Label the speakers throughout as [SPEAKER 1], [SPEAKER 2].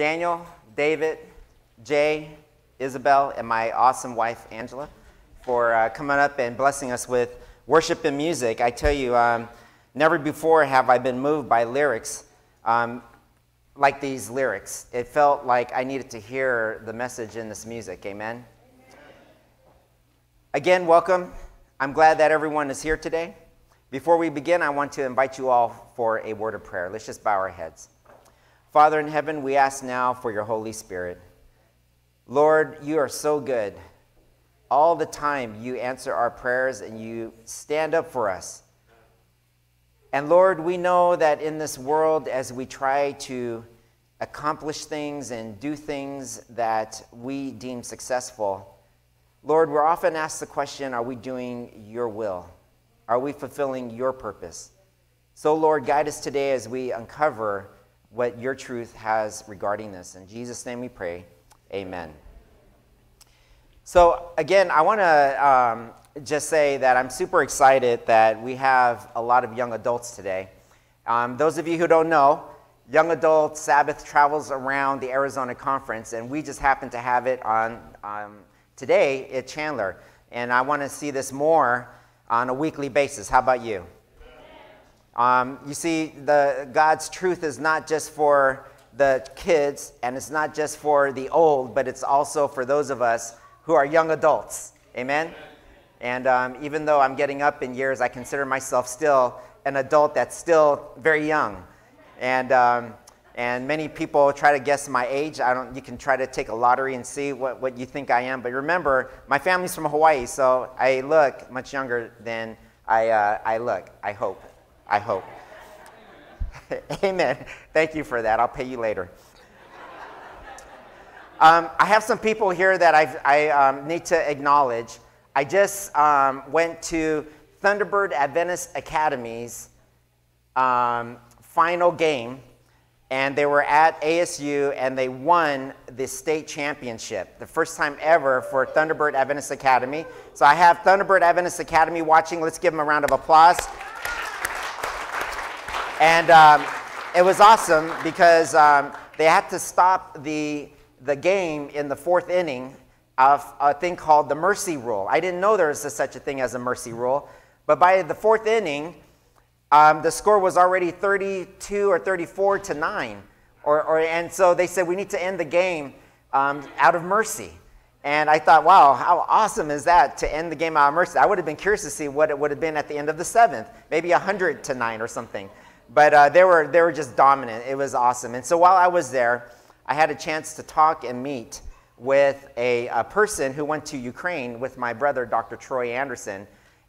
[SPEAKER 1] Daniel, David, Jay, Isabel, and my awesome wife, Angela, for uh, coming up and blessing us with worship and music. I tell you, um, never before have I been moved by lyrics um, like these lyrics. It felt like I needed to hear the message in this music. Amen. Again, welcome. I'm glad that everyone is here today. Before we begin, I want to invite you all for a word of prayer. Let's just bow our heads. Father in heaven, we ask now for your Holy Spirit. Lord, you are so good. All the time, you answer our prayers and you stand up for us. And Lord, we know that in this world, as we try to accomplish things and do things that we deem successful, Lord, we're often asked the question are we doing your will? Are we fulfilling your purpose? So, Lord, guide us today as we uncover what your truth has regarding this. In Jesus' name we pray. Amen. So, again, I want to um, just say that I'm super excited that we have a lot of young adults today. Um, those of you who don't know, Young Adult Sabbath travels around the Arizona Conference, and we just happen to have it on um, today at Chandler. And I want to see this more on a weekly basis. How about you? Um, you see, the, God's truth is not just for the kids and it's not just for the old, but it's also for those of us who are young adults. Amen? And um, even though I'm getting up in years, I consider myself still an adult that's still very young. And um, and many people try to guess my age. I don't, you can try to take a lottery and see what, what you think I am. But remember, my family's from Hawaii, so I look much younger than I, uh, I look. I hope. I hope. Amen. Thank you for that. I'll pay you later. Um, I have some people here that I've, i um, need to acknowledge. I just um, went to Thunderbird Adventist Academy's um, final game and they were at ASU and they won the state championship, the first time ever for Thunderbird Adventist Academy. So I have Thunderbird Adventist Academy watching. Let's give them a round of applause. And um, it was awesome because um, they had to stop the, the game in the fourth inning of a thing called the mercy rule. I didn't know there was a, such a thing as a mercy rule, but by the fourth inning, um, the score was already 32 or 34 to 9. Or, or, and so they said, we need to end the game um, out of mercy. And I thought, wow, how awesome is that to end the game out of mercy? I would have been curious to see what it would have been at the end of the seventh, maybe 100 to 9 or something. But uh, they, were, they were just dominant. It was awesome. And so while I was there, I had a chance to talk and meet with a, a person who went to Ukraine with my brother, Dr. Troy Anderson.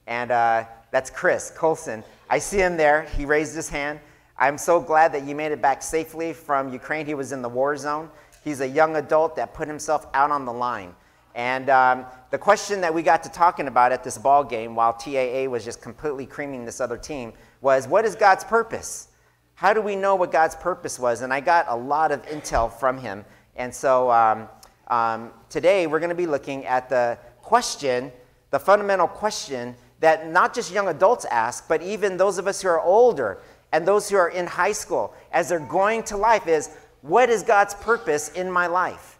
[SPEAKER 1] And uh, that's Chris Colson. I see him there. He raised his hand. I'm so glad that you made it back safely from Ukraine. He was in the war zone. He's a young adult that put himself out on the line. And um, the question that we got to talking about at this ball game while TAA was just completely creaming this other team was what is God's purpose? How do we know what God's purpose was? And I got a lot of intel from him. And so um, um, today we're going to be looking at the question, the fundamental question that not just young adults ask, but even those of us who are older and those who are in high school as they're going to life is what is God's purpose in my life?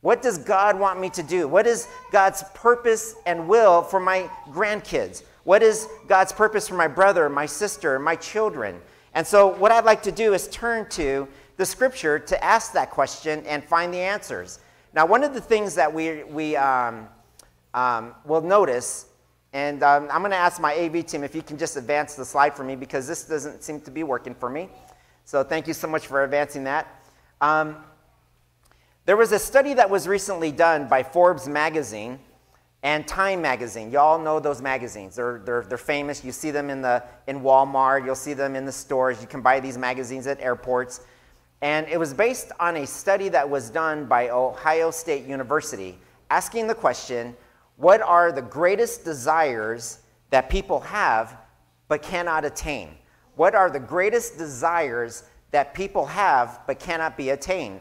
[SPEAKER 1] What does God want me to do? What is God's purpose and will for my grandkids? What is God's purpose for my brother, my sister, my children? And so, what I'd like to do is turn to the scripture to ask that question and find the answers. Now, one of the things that we, we um, um, will notice and um, I'm going to ask my AV team if you can just advance the slide for me because this doesn't seem to be working for me. So thank you so much for advancing that. Um, there was a study that was recently done by Forbes magazine and Time magazine. You all know those magazines. They're, they're, they're famous. You see them in, the, in Walmart. You'll see them in the stores. You can buy these magazines at airports. And it was based on a study that was done by Ohio State University asking the question, what are the greatest desires that people have but cannot attain? What are the greatest desires that people have but cannot be attained?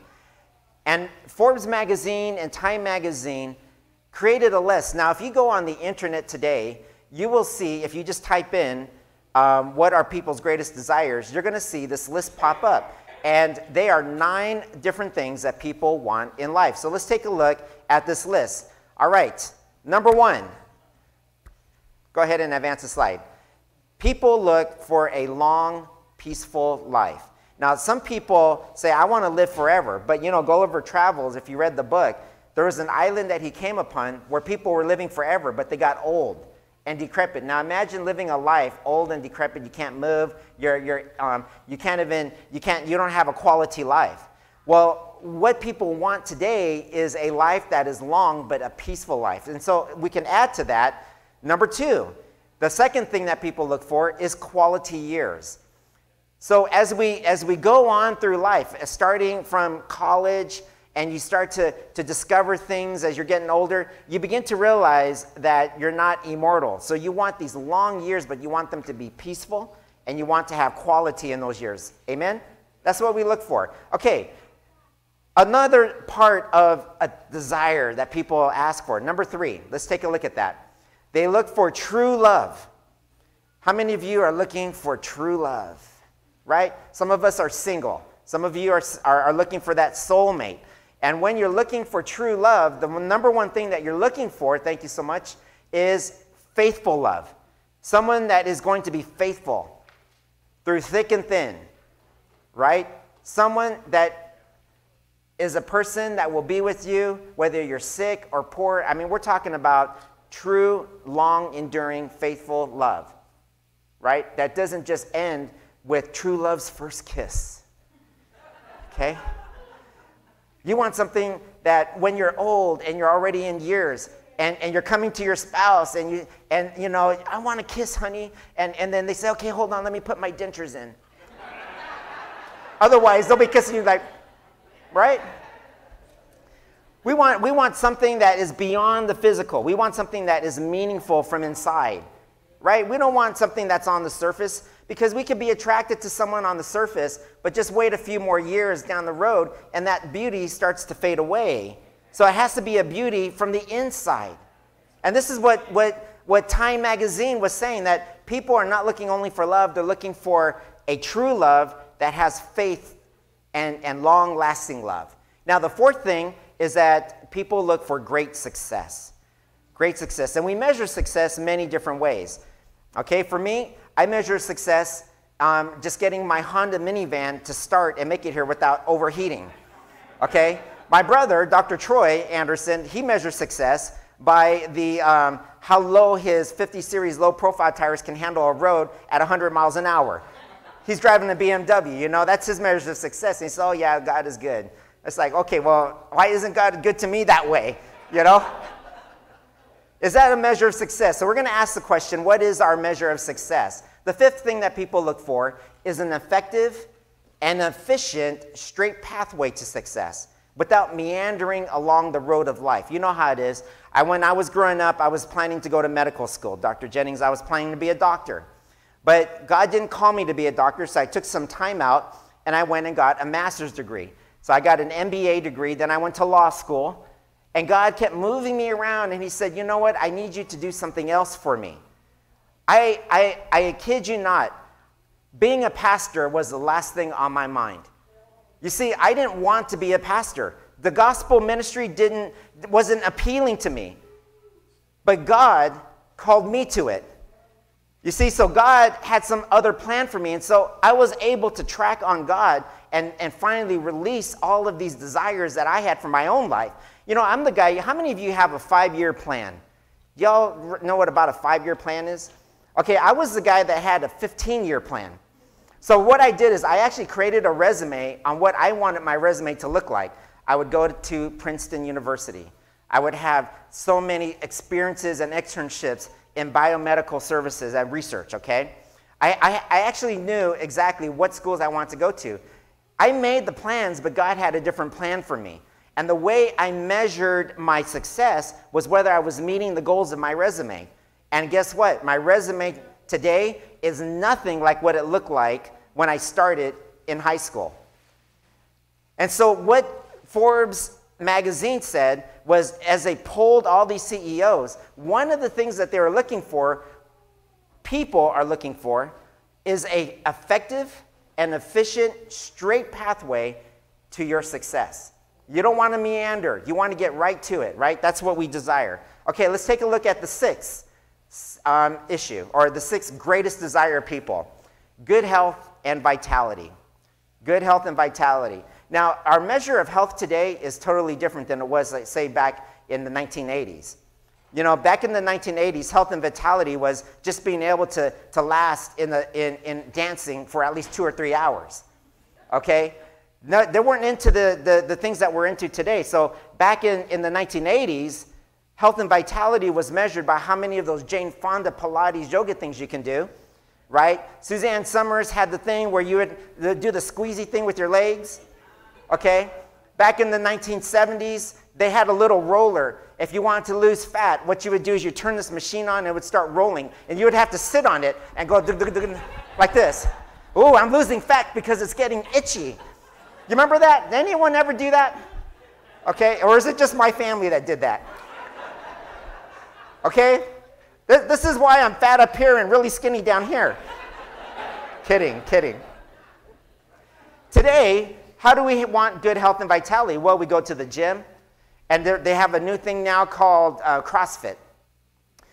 [SPEAKER 1] And Forbes magazine and Time magazine created a list. Now, if you go on the internet today, you will see, if you just type in um, what are people's greatest desires, you're going to see this list pop up. And they are nine different things that people want in life. So let's take a look at this list. All right, number one. Go ahead and advance the slide. People look for a long, peaceful life. Now, some people say, I want to live forever. But, you know, Gulliver Travels, if you read the book, there was an island that he came upon where people were living forever, but they got old and decrepit. Now imagine living a life old and decrepit. You can't move. You're, you're, um, you can't even, you can't, you don't have a quality life. Well, what people want today is a life that is long, but a peaceful life. And so we can add to that. Number two, the second thing that people look for is quality years. So as we, as we go on through life, starting from college, and you start to, to discover things as you're getting older, you begin to realize that you're not immortal. So you want these long years, but you want them to be peaceful and you want to have quality in those years. Amen? That's what we look for. Okay, another part of a desire that people ask for. Number three, let's take a look at that. They look for true love. How many of you are looking for true love? Right? Some of us are single. Some of you are, are, are looking for that soulmate. And when you're looking for true love, the number one thing that you're looking for, thank you so much, is faithful love. Someone that is going to be faithful through thick and thin, right? Someone that is a person that will be with you whether you're sick or poor. I mean, we're talking about true, long, enduring, faithful love, right? That doesn't just end with true love's first kiss, okay? You want something that when you're old and you're already in years and, and you're coming to your spouse and you and you know, I want to kiss, honey, and, and then they say, okay, hold on, let me put my dentures in. Otherwise, they'll be kissing you like, right? We want, we want something that is beyond the physical. We want something that is meaningful from inside, right? We don't want something that's on the surface because we could be attracted to someone on the surface, but just wait a few more years down the road and that beauty starts to fade away. So it has to be a beauty from the inside. And this is what, what, what Time magazine was saying that people are not looking only for love, they're looking for a true love that has faith and, and long lasting love. Now, the fourth thing is that people look for great success. Great success. And we measure success many different ways. Okay, for me, I measure success um, just getting my Honda minivan to start and make it here without overheating. Okay? My brother, Dr. Troy Anderson, he measures success by the um, how low his 50 series low profile tires can handle a road at 100 miles an hour. He's driving a BMW, you know, that's his measure of success. And he says, Oh, yeah, God is good. It's like, okay, well, why isn't God good to me that way? You know? Is that a measure of success? So we're going to ask the question what is our measure of success? The fifth thing that people look for is an effective and efficient straight pathway to success without meandering along the road of life. You know how it is. I, when I was growing up, I was planning to go to medical school. Dr. Jennings, I was planning to be a doctor. But God didn't call me to be a doctor, so I took some time out and I went and got a master's degree. So I got an MBA degree, then I went to law school, and God kept moving me around, and He said, You know what? I need you to do something else for me. I, I, I kid you not, being a pastor was the last thing on my mind. You see, I didn't want to be a pastor. The gospel ministry didn't, wasn't appealing to me. But God called me to it. You see, so God had some other plan for me. And so I was able to track on God and, and finally release all of these desires that I had for my own life. You know, I'm the guy, how many of you have a five year plan? Y'all know what about a five year plan is? Okay, I was the guy that had a 15 year plan. So what I did is I actually created a resume on what I wanted my resume to look like. I would go to Princeton University. I would have so many experiences and internships in biomedical services and research, okay? I, I, I, actually knew exactly what schools I wanted to go to. I made the plans, but God had a different plan for me. And the way I measured my success was whether I was meeting the goals of my resume. And guess what? My resume today is nothing like what it looked like when I started in high school. And so, what Forbes magazine said was as they polled all these CEOs, one of the things that they were looking for, people are looking for, is a effective and efficient, straight pathway to your success. You don't want to meander. You want to get right to it, right? That's what we desire. Okay, let's take a look at the sixth um, issue, or the sixth greatest desire of people good health and vitality. Good health and vitality. Now, our measure of health today is totally different than it was, like, say, back in the 1980s. You know, back in the 1980s, health and vitality was just being able to, to last in, the, in, in dancing for at least two or three hours. Okay? No, they weren't into the, the, the things that we're into today. So back in, in the 1980s, health and vitality was measured by how many of those Jane Fonda Pilates yoga things you can do, right? Suzanne Somers had the thing where you would do the squeezy thing with your legs, okay? Back in the 1970s, they had a little roller. If you wanted to lose fat, what you would do is you turn this machine on and it would start rolling, and you would have to sit on it and go like this. Oh, I'm losing fat because it's getting itchy. You remember that? Did anyone ever do that? Okay, or is it just my family that did that? Okay? This is why I'm fat up here and really skinny down here. kidding, kidding. Today, how do we want good health and vitality? Well, we go to the gym, and they have a new thing now called uh, CrossFit.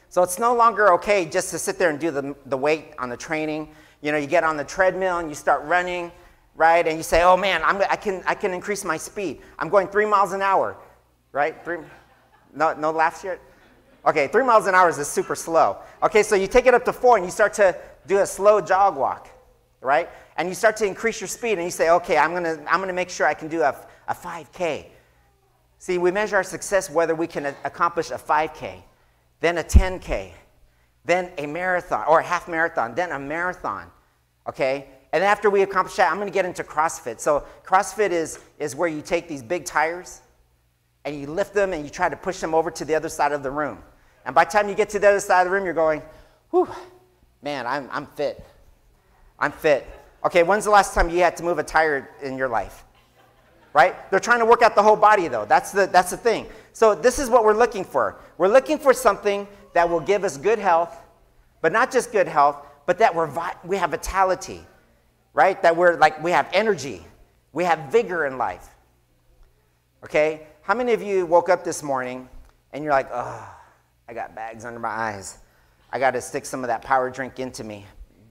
[SPEAKER 1] So it's no longer okay just to sit there and do the, the weight on the training. You know, you get on the treadmill and you start running, right? And you say, oh man, I'm, I, can, I can increase my speed. I'm going three miles an hour, right? Three, no, no laughs yet? Okay, three miles an hour is super slow. Okay, so you take it up to four and you start to do a slow jog walk, right? And you start to increase your speed and you say, okay, I'm gonna, I'm gonna make sure I can do a, a 5K. See, we measure our success whether we can accomplish a 5K, then a 10K, then a marathon or a half marathon, then a marathon, okay? And after we accomplish that, I'm gonna get into CrossFit. So, CrossFit is, is where you take these big tires and you lift them and you try to push them over to the other side of the room. And by the time you get to the other side of the room, you're going, whew, man, I'm, I'm fit. I'm fit. Okay, when's the last time you had to move a tire in your life? Right? They're trying to work out the whole body, though. That's the, that's the thing. So, this is what we're looking for. We're looking for something that will give us good health, but not just good health, but that we're we have vitality, right? That we're like, we have energy, we have vigor in life. Okay? How many of you woke up this morning and you're like, oh, I got bags under my eyes. I got to stick some of that power drink into me.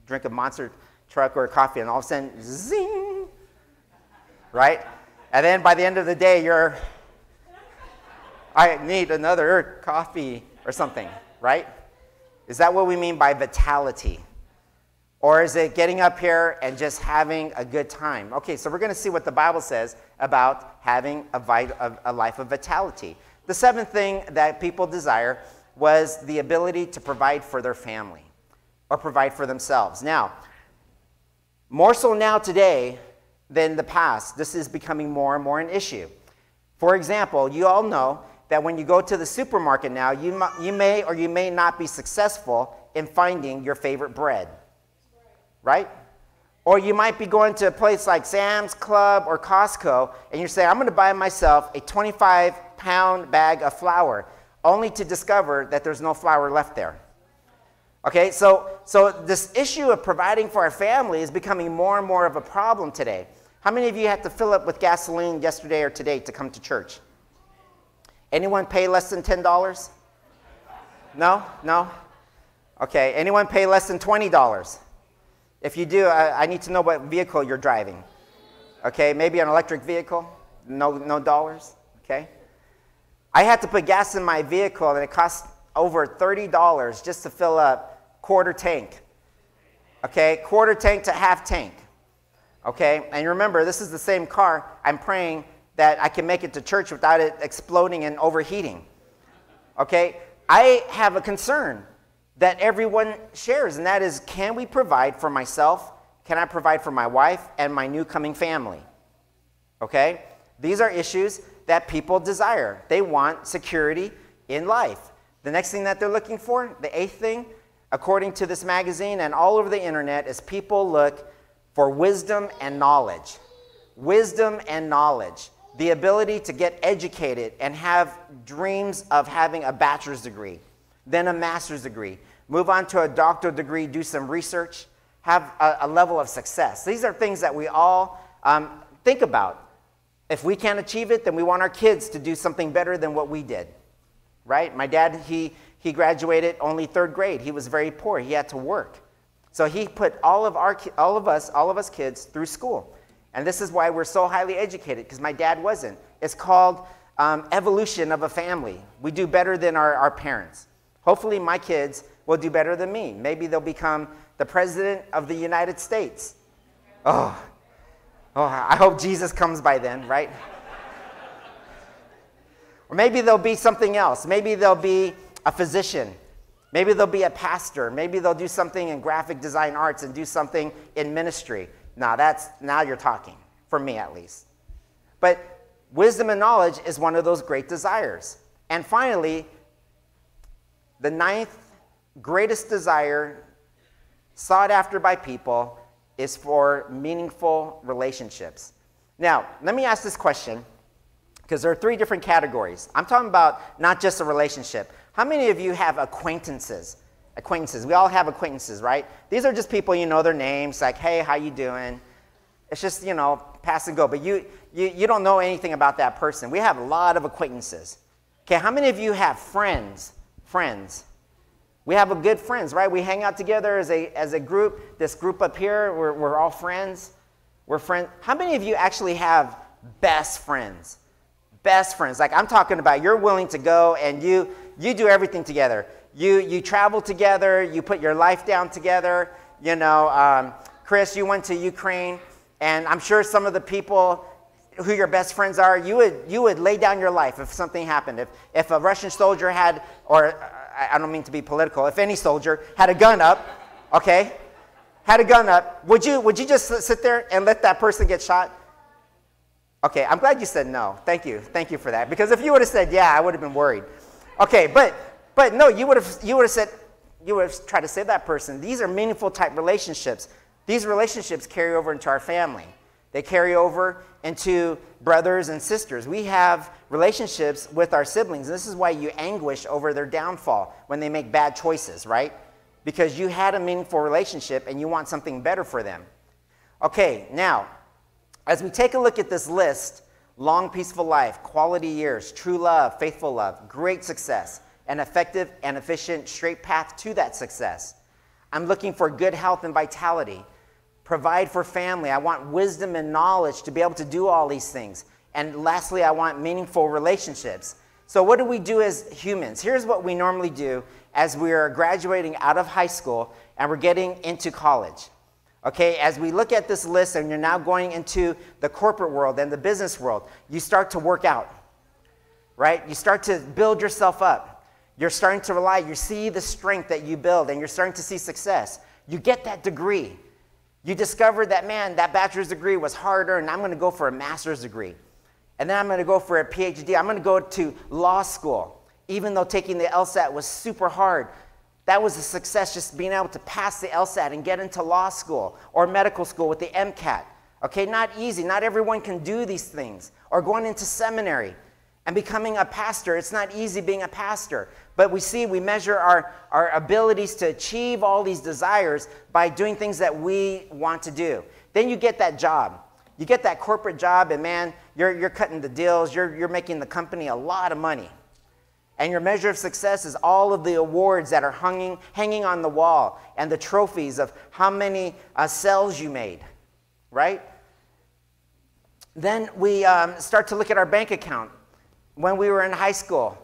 [SPEAKER 1] Drink a monster truck or a coffee, and all of a sudden, zing, right? And then by the end of the day, you're, I need another coffee or something, right? Is that what we mean by vitality? Or is it getting up here and just having a good time? Okay, so we're going to see what the Bible says about having a, a life of vitality. The seventh thing that people desire was the ability to provide for their family or provide for themselves. Now, more so now today than the past, this is becoming more and more an issue. For example, you all know that when you go to the supermarket now, you, you may or you may not be successful in finding your favorite bread. Right? Or you might be going to a place like Sam's Club or Costco, and you say, I'm going to buy myself a 25 pound bag of flour only to discover that there's no flour left there. Okay, so, so this issue of providing for our family is becoming more and more of a problem today. How many of you had to fill up with gasoline yesterday or today to come to church? Anyone pay less than $10? No? No? Okay, anyone pay less than $20? If you do, I, I need to know what vehicle you're driving. Okay, maybe an electric vehicle? No, no dollars? Okay? I had to put gas in my vehicle, and it cost over $30 just to fill up quarter tank. Okay, quarter tank to half tank. Okay, and remember, this is the same car. I'm praying that I can make it to church without it exploding and overheating. Okay, I have a concern that everyone shares, and that is can we provide for myself? Can I provide for my wife and my new coming family? Okay, these are issues that people desire. They want security in life. The next thing that they're looking for, the eighth thing, according to this magazine and all over the internet, is people look for wisdom and knowledge. Wisdom and knowledge. The ability to get educated and have dreams of having a bachelor's degree, then a master's degree, move on to a doctoral degree, do some research, have a, a level of success. These are things that we all um, think about. If we can't achieve it, then we want our kids to do something better than what we did, right? My dad, he, he graduated only third grade. He was very poor. He had to work. So he put all of, our, all of us, all of us kids through school. And this is why we're so highly educated, because my dad wasn't. It's called um, evolution of a family. We do better than our, our parents. Hopefully, my kids will do better than me. Maybe they'll become the president of the United States. Oh, oh I hope Jesus comes by then, right? or maybe there'll be something else. Maybe there'll be a physician. Maybe they'll be a pastor. Maybe they'll do something in graphic design arts and do something in ministry. Now that's now you're talking, for me at least. But wisdom and knowledge is one of those great desires. And finally, the ninth greatest desire sought after by people is for meaningful relationships. Now, let me ask this question because there are three different categories. I'm talking about not just a relationship. How many of you have acquaintances? Acquaintances. We all have acquaintances, right? These are just people you know their names, like, hey, how you doing? It's just, you know, pass and go. But you, you, you don't know anything about that person. We have a lot of acquaintances. Okay, how many of you have friends? Friends. We have a good friends, right? We hang out together as a, as a group. This group up here, we're, we're all friends. We're friends. How many of you actually have best friends? Best friends. Like I'm talking about, you're willing to go and you, you do everything together. You, you travel together, you put your life down together. You know, um, Chris, you went to Ukraine, and I'm sure some of the people who your best friends are, you would, you would lay down your life if something happened. If, if a Russian soldier had, or I don't mean to be political, if any soldier had a gun up, okay, had a gun up, would you, would you just sit there and let that person get shot? Okay, I'm glad you said no. Thank you. Thank you for that. Because if you would have said yeah, I would have been worried. Okay, but but no, you would have you would have said you would have tried to save that person. These are meaningful type relationships. These relationships carry over into our family. They carry over into brothers and sisters. We have relationships with our siblings. This is why you anguish over their downfall when they make bad choices, right? Because you had a meaningful relationship and you want something better for them. Okay, now, as we take a look at this list long, peaceful life, quality years, true love, faithful love, great success, an effective and efficient straight path to that success. I'm looking for good health and vitality provide for family. I want wisdom and knowledge to be able to do all these things. And lastly, I want meaningful relationships. So, what do we do as humans? Here's what we normally do as we are graduating out of high school and we're getting into college. Okay, as we look at this list and you're now going into the corporate world and the business world, you start to work out, right? You start to build yourself up. You're starting to rely, you see the strength that you build and you're starting to see success. You get that degree. You discovered that, man, that bachelor's degree was harder, and I'm going to go for a master's degree. And then I'm going to go for a PhD. I'm going to go to law school, even though taking the LSAT was super hard. That was a success, just being able to pass the LSAT and get into law school or medical school with the MCAT. Okay, not easy. Not everyone can do these things. Or going into seminary and becoming a pastor. It's not easy being a pastor. But we see, we measure our, our abilities to achieve all these desires by doing things that we want to do. Then you get that job. You get that corporate job, and man, you're, you're cutting the deals, you're, you're making the company a lot of money. And your measure of success is all of the awards that are hanging, hanging on the wall and the trophies of how many uh, sales you made, right? Then we um, start to look at our bank account. When we were in high school,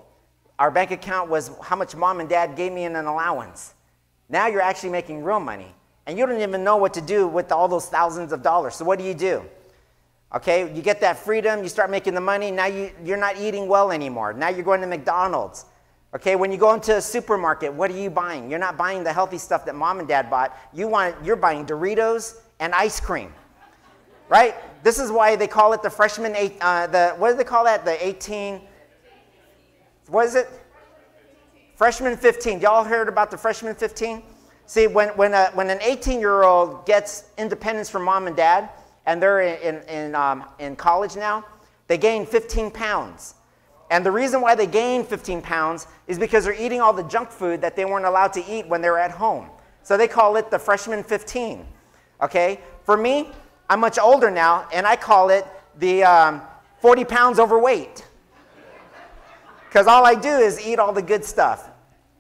[SPEAKER 1] our bank account was how much mom and dad gave me in an allowance. Now you're actually making real money. And you don't even know what to do with all those thousands of dollars. So what do you do? Okay, you get that freedom, you start making the money, now you, you're not eating well anymore. Now you're going to McDonald's. Okay, when you go into a supermarket, what are you buying? You're not buying the healthy stuff that mom and dad bought. You want, you're buying Doritos and ice cream. Right? This is why they call it the freshman, eight, uh, the, what do they call that? The 18, what is it? Freshman 15. Y'all heard about the freshman 15? See, when, when, a, when an 18 year old gets independence from mom and dad, and they're in, in, in, um, in college now, they gain 15 pounds. And the reason why they gain 15 pounds is because they're eating all the junk food that they weren't allowed to eat when they were at home. So they call it the freshman 15. Okay? For me, I'm much older now, and I call it the um, 40 pounds overweight. Because all I do is eat all the good stuff.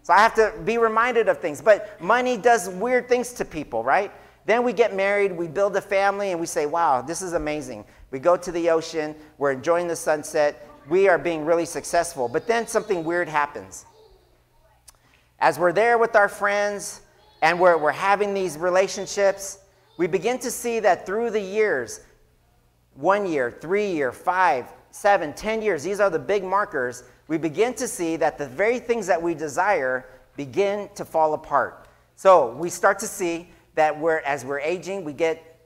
[SPEAKER 1] So I have to be reminded of things. But money does weird things to people, right? Then we get married, we build a family, and we say, wow, this is amazing. We go to the ocean, we're enjoying the sunset, we are being really successful. But then something weird happens. As we're there with our friends and we're, we're having these relationships, we begin to see that through the years one year, three year, five, seven, ten years these are the big markers we begin to see that the very things that we desire begin to fall apart. So we start to see that we're, as we're aging, we get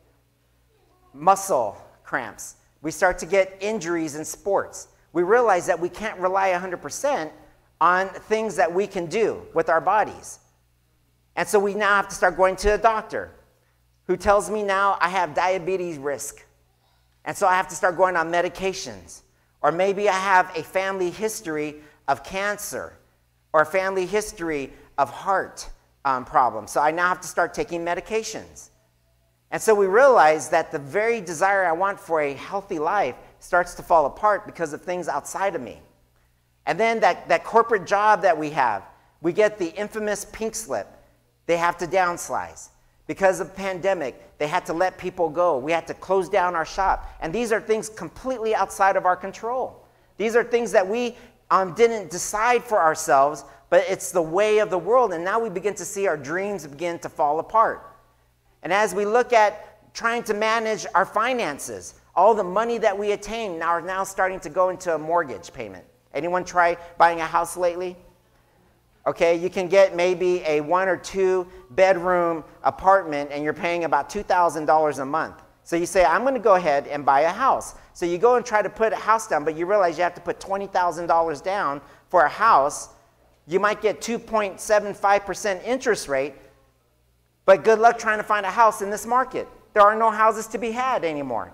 [SPEAKER 1] muscle cramps. We start to get injuries in sports. We realize that we can't rely 100% on things that we can do with our bodies. And so we now have to start going to a doctor who tells me now I have diabetes risk. And so I have to start going on medications. Or maybe I have a family history of cancer or a family history of heart um, problems. So I now have to start taking medications. And so we realize that the very desire I want for a healthy life starts to fall apart because of things outside of me. And then that, that corporate job that we have, we get the infamous pink slip. They have to downsize. Because of the pandemic, they had to let people go. We had to close down our shop. And these are things completely outside of our control. These are things that we um, didn't decide for ourselves, but it's the way of the world. And now we begin to see our dreams begin to fall apart. And as we look at trying to manage our finances, all the money that we attain now are now starting to go into a mortgage payment. Anyone try buying a house lately? Okay, you can get maybe a one or two bedroom apartment and you're paying about $2,000 a month. So you say, I'm going to go ahead and buy a house. So you go and try to put a house down, but you realize you have to put $20,000 down for a house. You might get 2.75% interest rate, but good luck trying to find a house in this market. There are no houses to be had anymore.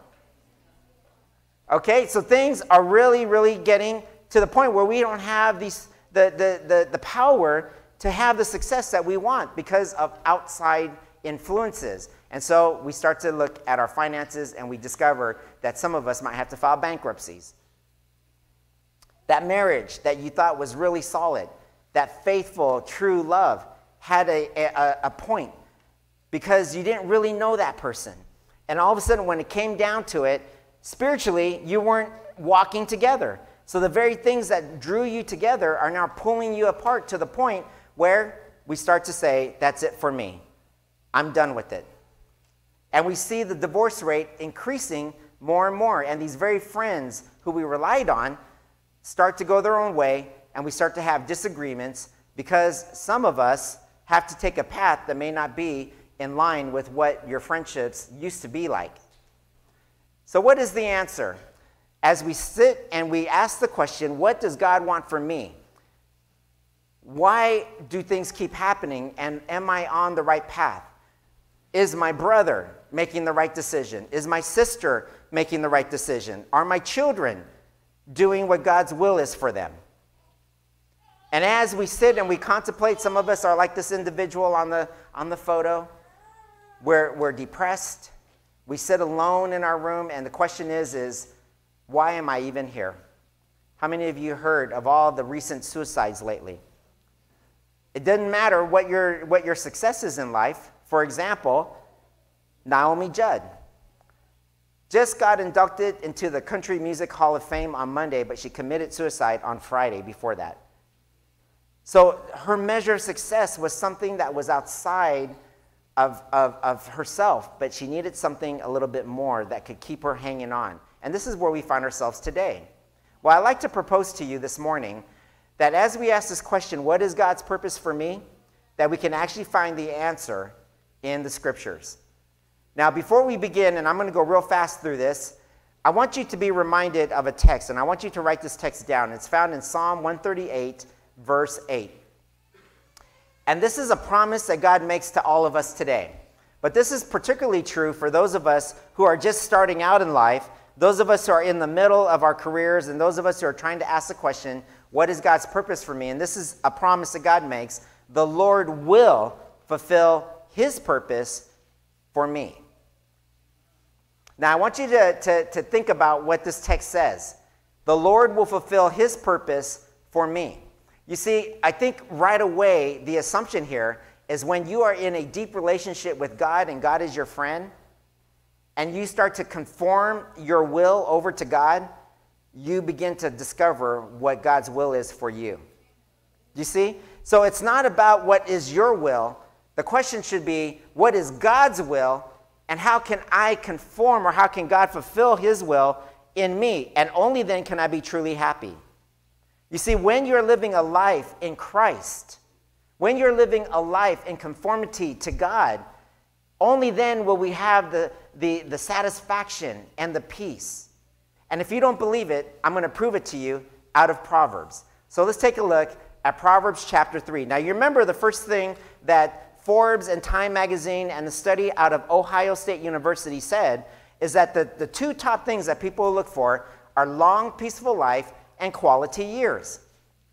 [SPEAKER 1] Okay, so things are really, really getting to the point where we don't have these the, the, the, the power to have the success that we want because of outside influences. And so we start to look at our finances and we discover that some of us might have to file bankruptcies. That marriage that you thought was really solid, that faithful, true love, had a, a, a point because you didn't really know that person. And all of a sudden, when it came down to it, spiritually, you weren't walking together. So the very things that drew you together are now pulling you apart to the point where we start to say, That's it for me. I'm done with it. And we see the divorce rate increasing more and more. And these very friends who we relied on start to go their own way, and we start to have disagreements because some of us have to take a path that may not be in line with what your friendships used to be like. So, what is the answer? As we sit and we ask the question, what does God want from me? Why do things keep happening? And am I on the right path? Is my brother making the right decision? Is my sister making the right decision? Are my children doing what God's will is for them? And as we sit and we contemplate, some of us are like this individual on the, on the photo. We're, we're depressed. We sit alone in our room, and the question is, is why am I even here? How many of you heard of all the recent suicides lately? It doesn't matter what your, what your success is in life. For example, Naomi Judd just got inducted into the Country Music Hall of Fame on Monday, but she committed suicide on Friday before that. So her measure of success was something that was outside of, of, of herself, but she needed something a little bit more that could keep her hanging on. And this is where we find ourselves today. Well, I'd like to propose to you this morning that as we ask this question, what is God's purpose for me? That we can actually find the answer in the scriptures. Now, before we begin, and I'm going to go real fast through this, I want you to be reminded of a text, and I want you to write this text down. It's found in Psalm 138, verse 8. And this is a promise that God makes to all of us today. But this is particularly true for those of us who are just starting out in life those of us who are in the middle of our careers and those of us who are trying to ask the question, what is God's purpose for me? And this is a promise that God makes the Lord will fulfill his purpose for me. Now, I want you to, to, to think about what this text says. The Lord will fulfill his purpose for me. You see, I think right away the assumption here is when you are in a deep relationship with God and God is your friend, and you start to conform your will over to God, you begin to discover what God's will is for you. You see? So it's not about what is your will. The question should be, what is God's will, and how can I conform or how can God fulfill His will in me? And only then can I be truly happy. You see, when you're living a life in Christ, when you're living a life in conformity to God, only then will we have the, the, the satisfaction and the peace. And if you don't believe it, I'm going to prove it to you out of Proverbs. So let's take a look at Proverbs chapter 3. Now, you remember the first thing that Forbes and Time magazine and the study out of Ohio State University said is that the, the two top things that people look for are long, peaceful life and quality years,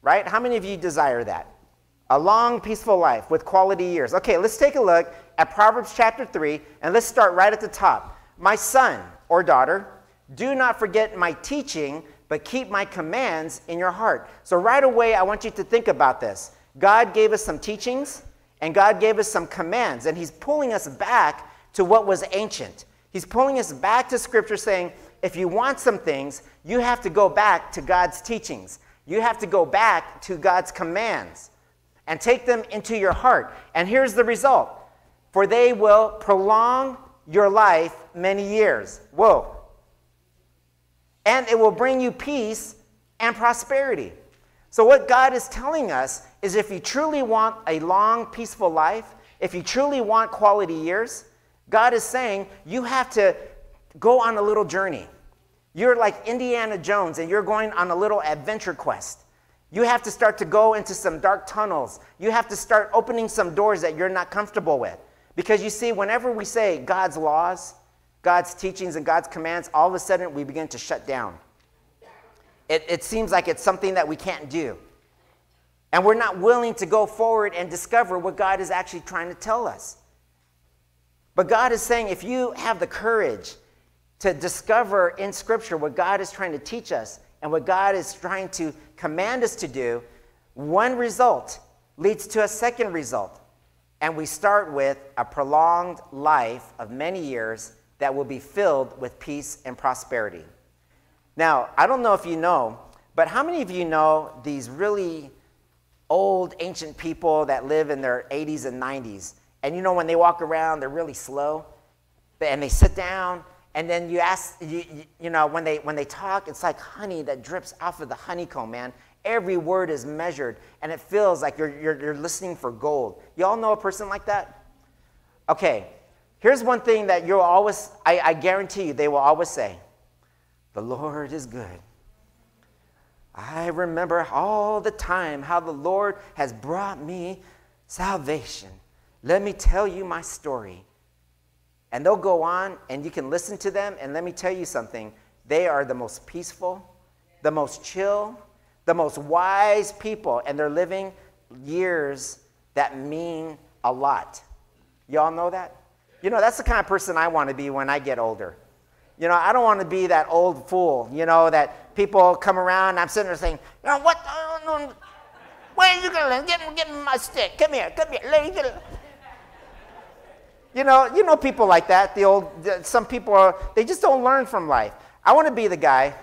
[SPEAKER 1] right? How many of you desire that? A long, peaceful life with quality years. Okay, let's take a look at Proverbs chapter 3, and let's start right at the top. My son or daughter, do not forget my teaching, but keep my commands in your heart. So, right away, I want you to think about this. God gave us some teachings, and God gave us some commands, and He's pulling us back to what was ancient. He's pulling us back to Scripture saying, if you want some things, you have to go back to God's teachings. You have to go back to God's commands and take them into your heart. And here's the result for they will prolong your life many years. Whoa. And it will bring you peace and prosperity. So, what God is telling us is if you truly want a long, peaceful life, if you truly want quality years, God is saying you have to go on a little journey. You're like Indiana Jones and you're going on a little adventure quest. You have to start to go into some dark tunnels. You have to start opening some doors that you're not comfortable with. Because you see, whenever we say God's laws, God's teachings, and God's commands, all of a sudden we begin to shut down. It, it seems like it's something that we can't do. And we're not willing to go forward and discover what God is actually trying to tell us. But God is saying if you have the courage to discover in Scripture what God is trying to teach us and what God is trying to command us to do, one result leads to a second result. And we start with a prolonged life of many years that will be filled with peace and prosperity. Now, I don't know if you know, but how many of you know these really old ancient people that live in their 80s and 90s? And you know, when they walk around, they're really slow, and they sit down and then you ask, you, you know, when they, when they talk, it's like honey that drips off of the honeycomb, man. Every word is measured, and it feels like you're, you're, you're listening for gold. You all know a person like that? Okay, here's one thing that you'll always, I, I guarantee you, they will always say The Lord is good. I remember all the time how the Lord has brought me salvation. Let me tell you my story. And they'll go on, and you can listen to them. And let me tell you something they are the most peaceful, the most chill, the most wise people, and they're living years that mean a lot. Y'all know that? You know, that's the kind of person I want to be when I get older. You know, I don't want to be that old fool, you know, that people come around and I'm sitting there saying, you know, what? Where are you going get, get my stick? Come here, come here. Me get. You know, you know people like that. The old, some people are, they just don't learn from life. I want to be the guy.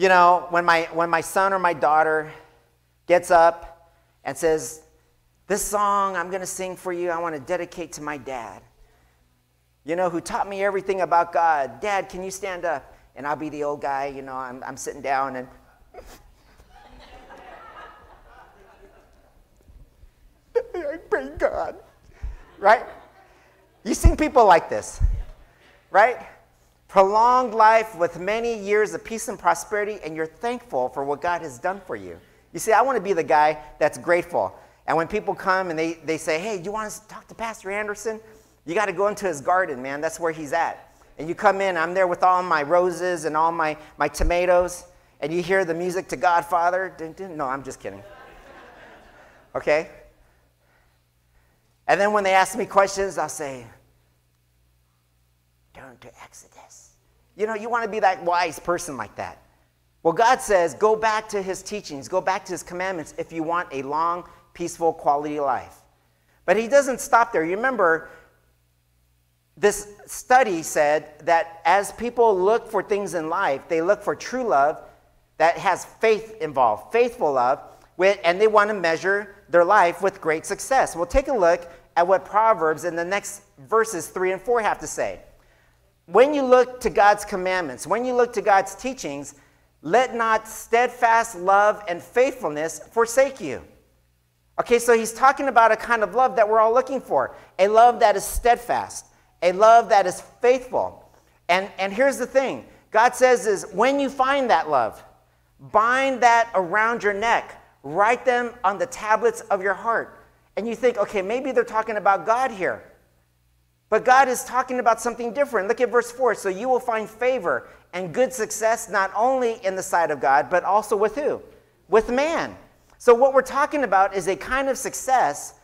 [SPEAKER 1] You know, when my when my son or my daughter gets up and says, "This song I'm going to sing for you, I want to dedicate to my dad." You know, who taught me everything about God. Dad, can you stand up? And I'll be the old guy. You know, I'm I'm sitting down and. I pray God right? You've seen people like this, right? Prolonged life with many years of peace and prosperity, and you're thankful for what God has done for you. You see, I want to be the guy that's grateful. And when people come and they, they say, hey, you want to talk to Pastor Anderson? You got to go into his garden, man. That's where he's at. And you come in, I'm there with all my roses and all my, my tomatoes, and you hear the music to Godfather. No, I'm just kidding. Okay? And then when they ask me questions, I'll say, turn to Exodus. You know, you want to be that wise person like that. Well, God says, go back to his teachings, go back to his commandments if you want a long, peaceful, quality life. But he doesn't stop there. You remember, this study said that as people look for things in life, they look for true love that has faith involved, faithful love, and they want to measure their life with great success. We'll take a look at what Proverbs in the next verses 3 and 4 have to say. When you look to God's commandments, when you look to God's teachings, let not steadfast love and faithfulness forsake you. Okay, so he's talking about a kind of love that we're all looking for a love that is steadfast, a love that is faithful. And, and here's the thing God says is when you find that love, bind that around your neck, write them on the tablets of your heart. And you think, okay, maybe they're talking about God here. But God is talking about something different. Look at verse 4. So you will find favor and good success not only in the sight of God, but also with who? With man. So what we're talking about is a kind of success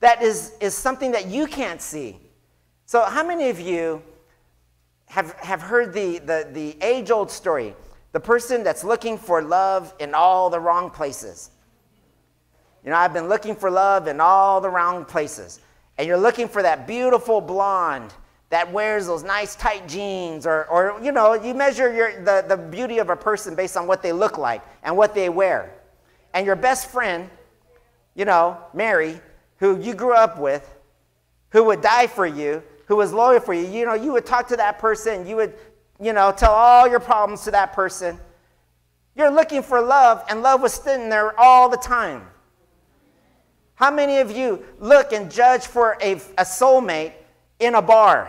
[SPEAKER 1] that is, is something that you can't see. So how many of you have, have heard the, the, the age-old story? The person that's looking for love in all the wrong places. You know, I've been looking for love in all the wrong places and you're looking for that beautiful blonde that wears those nice tight jeans or, or you know you measure your, the, the beauty of a person based on what they look like and what they wear. And your best friend you know mary who you grew up with who would die for you who was loyal for you you know you would talk to that person you would you know tell all your problems to that person. You're looking for love and love was sitting there all the time how many of you look and judge for a, a soulmate in a bar?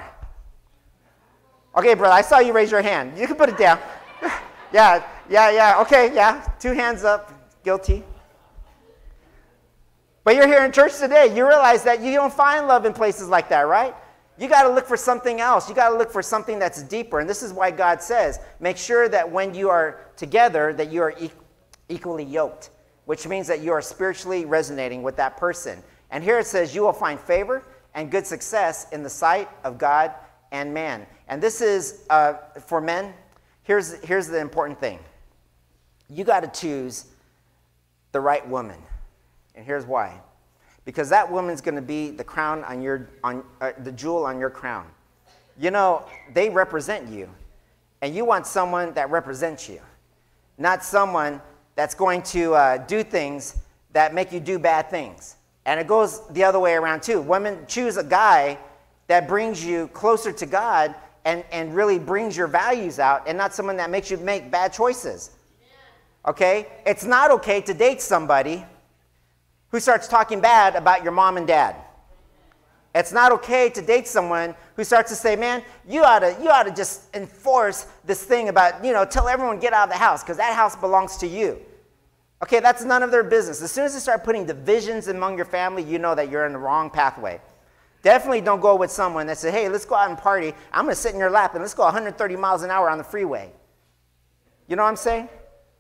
[SPEAKER 1] Okay, brother, I saw you raise your hand. You can put it down. yeah, yeah, yeah. Okay, yeah. Two hands up. Guilty. But you're here in church today. You realize that you don't find love in places like that, right? You got to look for something else. You got to look for something that's deeper. And this is why God says, make sure that when you are together that you are e- equally yoked which means that you are spiritually resonating with that person. And here it says, You will find favor and good success in the sight of God and man. And this is uh, for men. Here's, here's the important thing you got to choose the right woman. And here's why because that woman's going to be the crown on your on uh, the jewel on your crown you know they represent you and you want someone that represents you not someone that's going to uh, do things that make you do bad things. And it goes the other way around too. Women choose a guy that brings you closer to God and, and really brings your values out and not someone that makes you make bad choices. Okay? It's not okay to date somebody who starts talking bad about your mom and dad. It's not okay to date someone who starts to say, man, you ought to, you ought to just enforce this thing about, you know, tell everyone get out of the house because that house belongs to you. Okay, that's none of their business. As soon as they start putting divisions among your family, you know that you're in the wrong pathway. Definitely don't go with someone that says, hey, let's go out and party. I'm going to sit in your lap and let's go 130 miles an hour on the freeway. You know what I'm saying?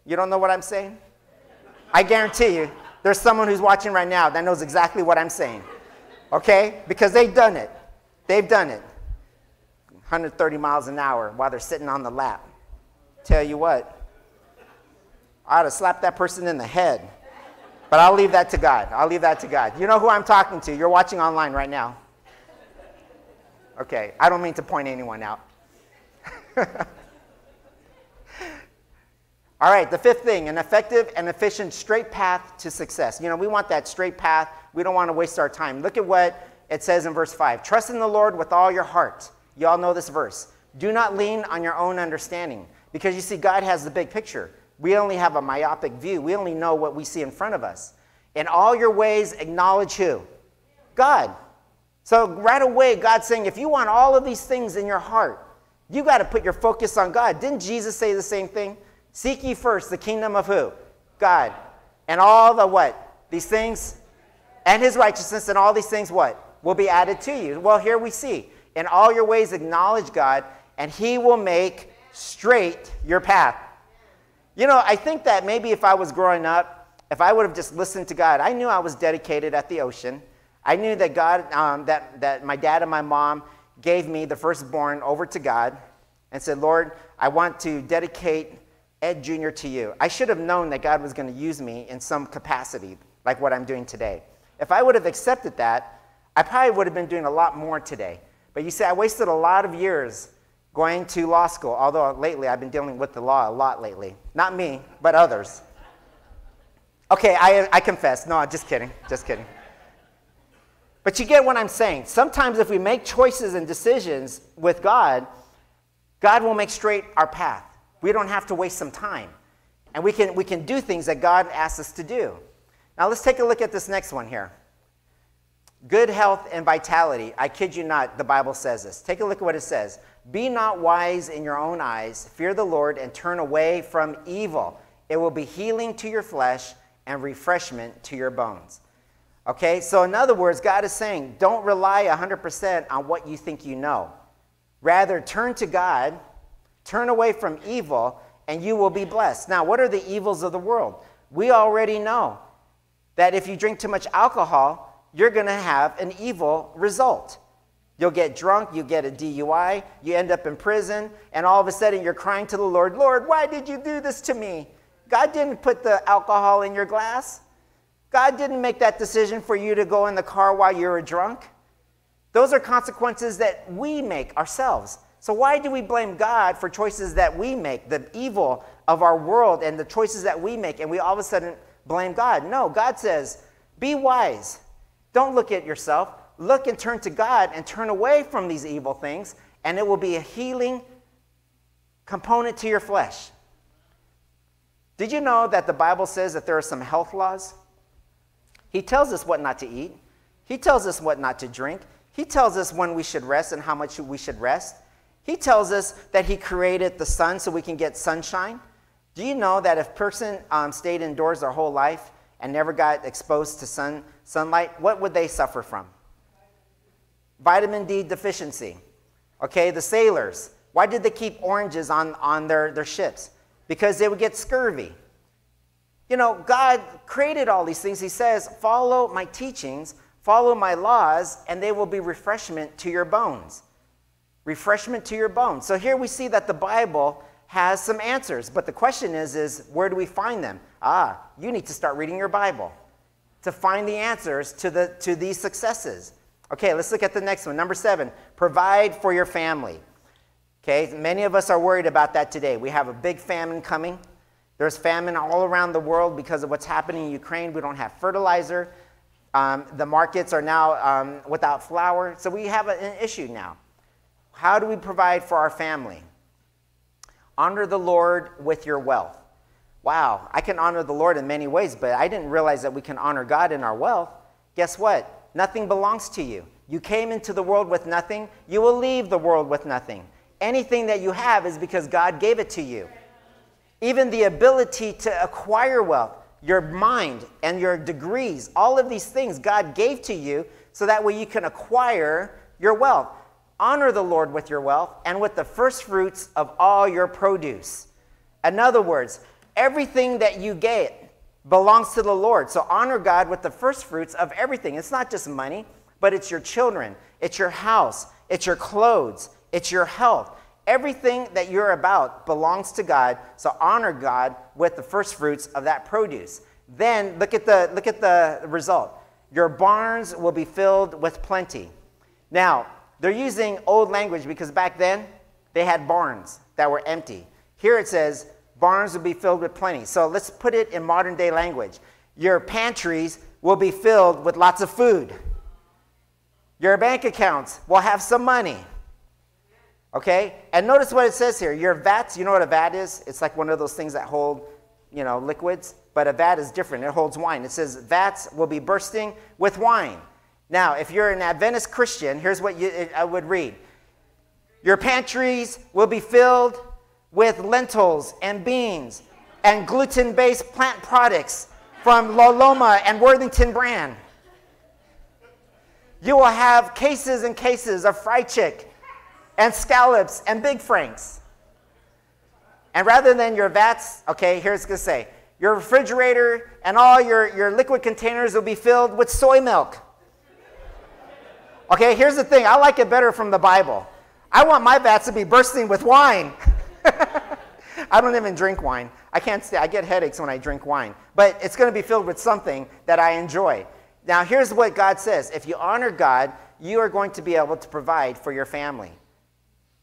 [SPEAKER 1] You don't know what I'm saying? I guarantee you, there's someone who's watching right now that knows exactly what I'm saying. Okay? Because they've done it. They've done it. 130 miles an hour while they're sitting on the lap. Tell you what, I ought to slap that person in the head. But I'll leave that to God. I'll leave that to God. You know who I'm talking to. You're watching online right now. Okay, I don't mean to point anyone out. All right, the fifth thing an effective and efficient straight path to success. You know, we want that straight path. We don't want to waste our time. Look at what it says in verse 5 Trust in the Lord with all your heart. You all know this verse. Do not lean on your own understanding. Because you see, God has the big picture. We only have a myopic view. We only know what we see in front of us. In all your ways, acknowledge who? God. So right away, God's saying, if you want all of these things in your heart, you got to put your focus on God. Didn't Jesus say the same thing? Seek ye first the kingdom of who? God. And all the what? These things and his righteousness and all these things what? Will be added to you. Well, here we see. In all your ways acknowledge God and he will make straight your path. You know, I think that maybe if I was growing up, if I would have just listened to God, I knew I was dedicated at the ocean. I knew that God, um, that, that my dad and my mom gave me the firstborn over to God and said, Lord, I want to dedicate Ed Jr. to you. I should have known that God was going to use me in some capacity, like what I'm doing today. If I would have accepted that, I probably would have been doing a lot more today. But you see, I wasted a lot of years going to law school, although lately I've been dealing with the law a lot lately. Not me, but others. Okay, I, I confess. No, just kidding. Just kidding. But you get what I'm saying. Sometimes if we make choices and decisions with God, God will make straight our path. We don't have to waste some time. And we can, we can do things that God asks us to do. Now let's take a look at this next one here. Good health and vitality. I kid you not, the Bible says this. Take a look at what it says. Be not wise in your own eyes, fear the Lord, and turn away from evil. It will be healing to your flesh and refreshment to your bones. Okay, so in other words, God is saying, don't rely 100% on what you think you know. Rather, turn to God, turn away from evil, and you will be blessed. Now, what are the evils of the world? We already know that if you drink too much alcohol, you're going to have an evil result. You'll get drunk, you get a DUI, you end up in prison, and all of a sudden you're crying to the Lord, Lord, why did you do this to me? God didn't put the alcohol in your glass. God didn't make that decision for you to go in the car while you were drunk. Those are consequences that we make ourselves. So, why do we blame God for choices that we make, the evil of our world and the choices that we make, and we all of a sudden blame God? No, God says, be wise. Don't look at yourself. Look and turn to God and turn away from these evil things, and it will be a healing component to your flesh. Did you know that the Bible says that there are some health laws? He tells us what not to eat. He tells us what not to drink. He tells us when we should rest and how much we should rest. He tells us that He created the sun so we can get sunshine. Do you know that if a person um, stayed indoors their whole life and never got exposed to sun, sunlight, what would they suffer from? Vitamin D deficiency. Okay, the sailors, why did they keep oranges on, on their, their ships? because they would get scurvy. You know, God created all these things. He says, Follow my teachings, follow my laws, and they will be refreshment to your bones. Refreshment to your bones. So here we see that the Bible has some answers, but the question is, is where do we find them? Ah, you need to start reading your Bible to find the answers to, the, to these successes. Okay, let's look at the next one. Number seven, provide for your family. Okay, many of us are worried about that today. We have a big famine coming. There's famine all around the world because of what's happening in Ukraine. We don't have fertilizer. Um, the markets are now um, without flour. So we have an issue now. How do we provide for our family? Honor the Lord with your wealth. Wow, I can honor the Lord in many ways, but I didn't realize that we can honor God in our wealth. Guess what? Nothing belongs to you. You came into the world with nothing, you will leave the world with nothing. Anything that you have is because God gave it to you. Even the ability to acquire wealth, your mind and your degrees, all of these things God gave to you so that way you can acquire your wealth. Honor the Lord with your wealth and with the first fruits of all your produce. In other words, everything that you get belongs to the Lord. So honor God with the first fruits of everything. It's not just money, but it's your children, it's your house, it's your clothes, it's your health. Everything that you're about belongs to God, so honor God with the first fruits of that produce. Then look at the, look at the result. Your barns will be filled with plenty. Now, they're using old language because back then they had barns that were empty. Here it says, barns will be filled with plenty. So let's put it in modern day language. Your pantries will be filled with lots of food. Your bank accounts will have some money. Okay? And notice what it says here. Your vats, you know what a vat is? It's like one of those things that hold, you know, liquids. But a vat is different. It holds wine. It says vats will be bursting with wine. Now, if you're an Adventist Christian, here's what you, I would read. Your pantries will be filled with lentils and beans and gluten-based plant products from Loloma and Worthington brand. You will have cases and cases of FriChik and Skallops and big franks. And rather than your vats, okay, here's going to say, your refrigerator and all your, your liquid containers will be filled with soy milk. Okay, here's the thing I like it better from the Bible. I want my vats to be bursting with wine. I don't even drink wine. I can't stay. I get headaches when I drink wine. But it's going to be filled with something that I enjoy. Now, here's what God says if you honor God, you are going to be able to provide for your family.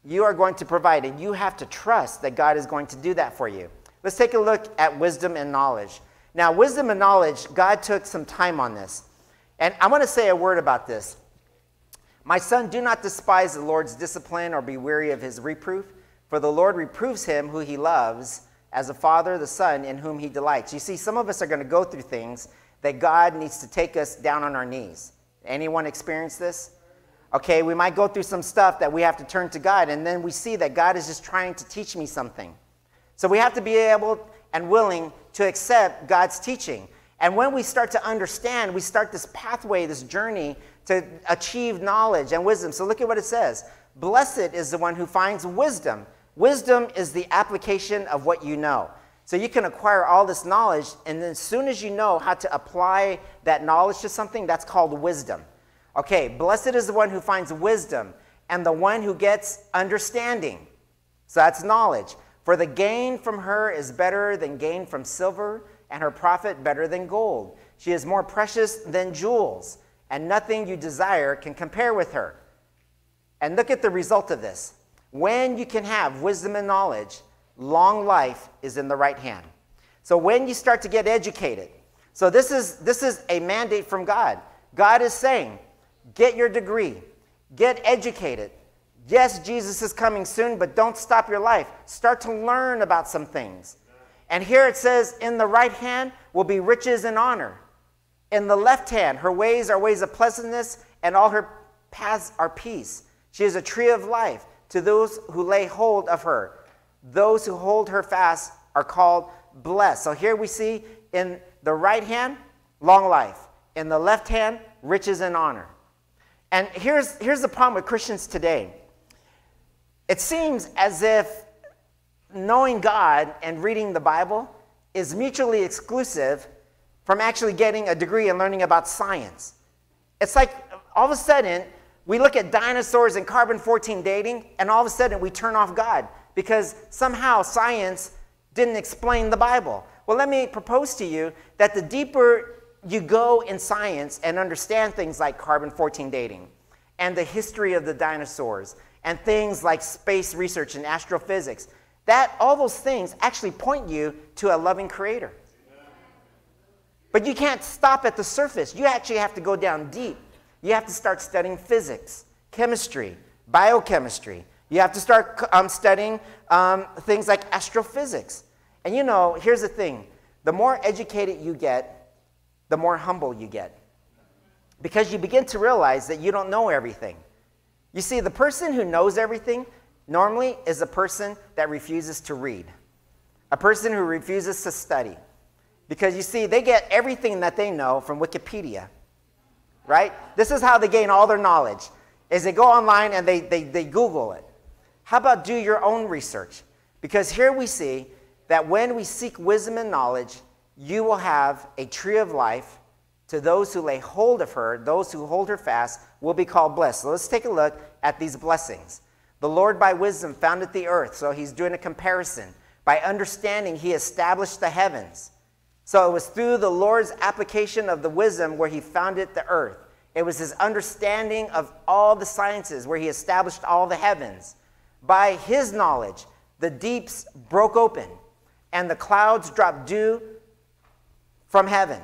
[SPEAKER 1] You are going to provide, and you have to trust that God is going to do that for you. Let's take a look at wisdom and knowledge. Now, wisdom and knowledge, God took some time on this. And I want to say a word about this. My son, do not despise the Lord's discipline or be weary of his reproof, for the Lord reproves him who he loves, as a father the son in whom he delights. You see, some of us are going to go through things that God needs to take us down on our knees. Anyone experience this? Okay, we might go through some stuff that we have to turn to God, and then we see that God is just trying to teach me something. So we have to be able and willing to accept God's teaching. And when we start to understand, we start this pathway, this journey to achieve knowledge and wisdom. So look at what it says Blessed is the one who finds wisdom. Wisdom is the application of what you know. So you can acquire all this knowledge, and then as soon as you know how to apply that knowledge to something, that's called wisdom. Okay, blessed is the one who finds wisdom and the one who gets understanding. So that's knowledge. For the gain from her is better than gain from silver, and her profit better than gold. She is more precious than jewels, and nothing you desire can compare with her. And look at the result of this. When you can have wisdom and knowledge, long life is in the right hand. So when you start to get educated, so this is this is a mandate from God. God is saying, get your degree, get educated. Yes, Jesus is coming soon, but don't stop your life. Start to learn about some things. And here it says, in the right hand will be riches and honor. In the left hand, her ways are ways of pleasantness, and all her paths are peace. She is a tree of life to those who lay hold of her. Those who hold her fast are called blessed. So here we see in the right hand, long life. In the left hand, riches and honor. And here's, here's the problem with Christians today it seems as if knowing God and reading the Bible is mutually exclusive from actually getting a degree and learning about science. It's like all of a sudden we look at dinosaurs and carbon 14 dating, and all of a sudden we turn off God because somehow science didn't explain the Bible. Well, let me propose to you that the deeper you go in science and understand things like carbon 14 dating and the history of the dinosaurs and things like space research and astrophysics, that all those things actually point you to a loving creator. But you can't stop at the surface. You actually have to go down deep. You have to start studying physics, chemistry, biochemistry. You have to start um, studying um, things like astrophysics. And you know, here's the thing the more educated you get, the more humble you get. Because you begin to realize that you don't know everything. You see, the person who knows everything normally is a person that refuses to read, a person who refuses to study. Because you see, they get everything that they know from Wikipedia, right? This is how they gain all their knowledge, is they go online and they, they, they Google it. How about do your own research? Because here we see that when we seek wisdom and knowledge, you will have a tree of life to those who lay hold of her, those who hold her fast, will be called blessed. So let's take a look at these blessings. The Lord by wisdom founded the earth, so he's doing a comparison. By understanding, he established the heavens. So it was through the Lord's application of the wisdom where he founded the earth. It was his understanding of all the sciences where he established all the heavens. By his knowledge, the deeps broke open, and the clouds dropped dew from heaven.